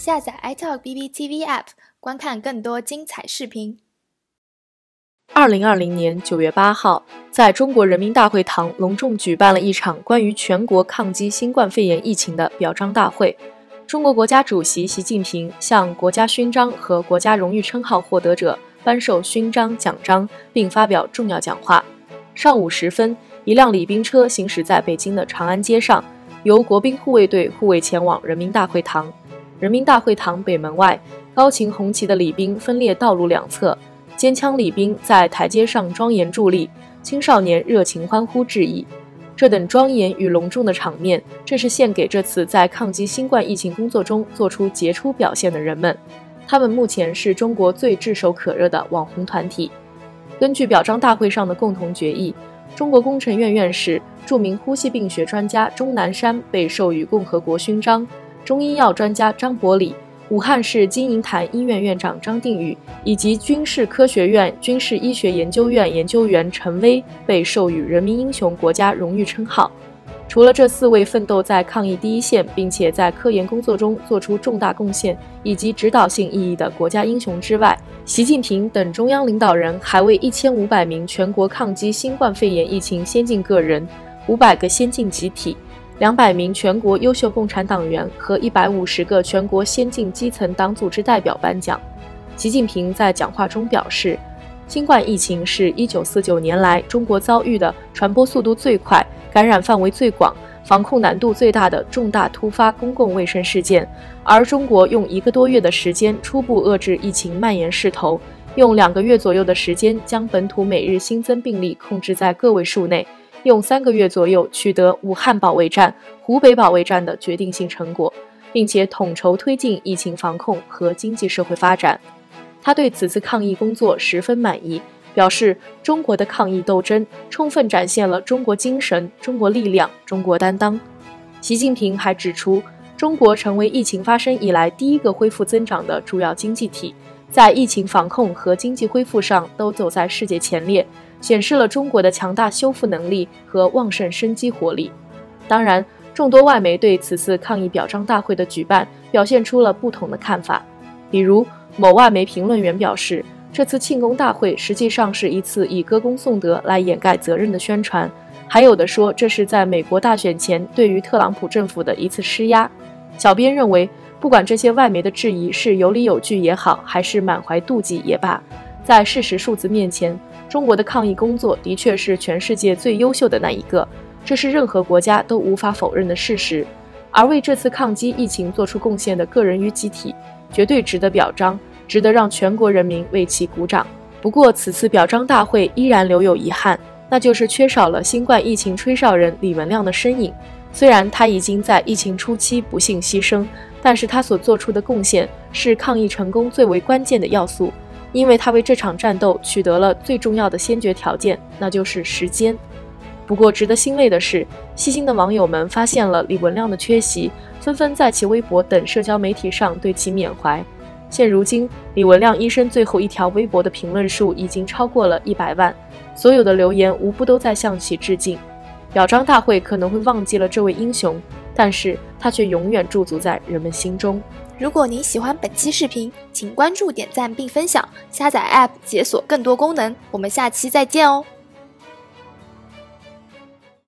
下载 iTalk BBTV App，观看更多精彩视频。二零二零年九月八号，在中国人民大会堂隆重举办了一场关于全国抗击新冠肺炎疫情的表彰大会。中国国家主席习近平向国家勋章和国家荣誉称号获得者颁授勋章奖章，并发表重要讲话。上午时分，一辆礼宾车行驶在北京的长安街上，由国宾护卫队护卫前往人民大会堂。人民大会堂北门外，高擎红旗的礼宾分列道路两侧，肩枪礼宾在台阶上庄严伫立，青少年热情欢呼致意。这等庄严与隆重的场面，正是献给这次在抗击新冠疫情工作中做出杰出表现的人们。他们目前是中国最炙手可热的网红团体。根据表彰大会上的共同决议，中国工程院院士、著名呼吸病学专家钟南山被授予共和国勋章。中医药专家张伯礼、武汉市金银潭医院院长张定宇以及军事科学院军事医学研究院研究员陈薇被授予人民英雄国家荣誉称号。除了这四位奋斗在抗疫第一线，并且在科研工作中做出重大贡献以及指导性意义的国家英雄之外，习近平等中央领导人还为一千五百名全国抗击新冠肺炎疫情先进个人、五百个先进集体。两百名全国优秀共产党员和一百五十个全国先进基层党组织代表颁奖。习近平在讲话中表示，新冠疫情是一九四九年来中国遭遇的传播速度最快、感染范围最广、防控难度最大的重大突发公共卫生事件。而中国用一个多月的时间初步遏制疫情蔓延势头，用两个月左右的时间将本土每日新增病例控制在个位数内。用三个月左右取得武汉保卫战、湖北保卫战的决定性成果，并且统筹推进疫情防控和经济社会发展。他对此次抗疫工作十分满意，表示中国的抗疫斗争充分展现了中国精神、中国力量、中国担当。习近平还指出，中国成为疫情发生以来第一个恢复增长的主要经济体，在疫情防控和经济恢复上都走在世界前列。显示了中国的强大修复能力和旺盛生机活力。当然，众多外媒对此次抗议表彰大会的举办表现出了不同的看法。比如，某外媒评论员表示，这次庆功大会实际上是一次以歌功颂德来掩盖责任的宣传。还有的说，这是在美国大选前对于特朗普政府的一次施压。小编认为，不管这些外媒的质疑是有理有据也好，还是满怀妒忌也罢，在事实数字面前。中国的抗疫工作的确是全世界最优秀的那一个，这是任何国家都无法否认的事实。而为这次抗击疫情做出贡献的个人与集体，绝对值得表彰，值得让全国人民为其鼓掌。不过，此次表彰大会依然留有遗憾，那就是缺少了新冠疫情吹哨人李文亮的身影。虽然他已经在疫情初期不幸牺牲，但是他所做出的贡献是抗疫成功最为关键的要素。因为他为这场战斗取得了最重要的先决条件，那就是时间。不过，值得欣慰的是，细心的网友们发现了李文亮的缺席，纷纷在其微博等社交媒体上对其缅怀。现如今，李文亮医生最后一条微博的评论数已经超过了一百万，所有的留言无不都在向其致敬。表彰大会可能会忘记了这位英雄，但是他却永远驻足在人们心中。如果您喜欢本期视频，请关注、点赞并分享，下载 App 解锁更多功能。我们下期再见哦！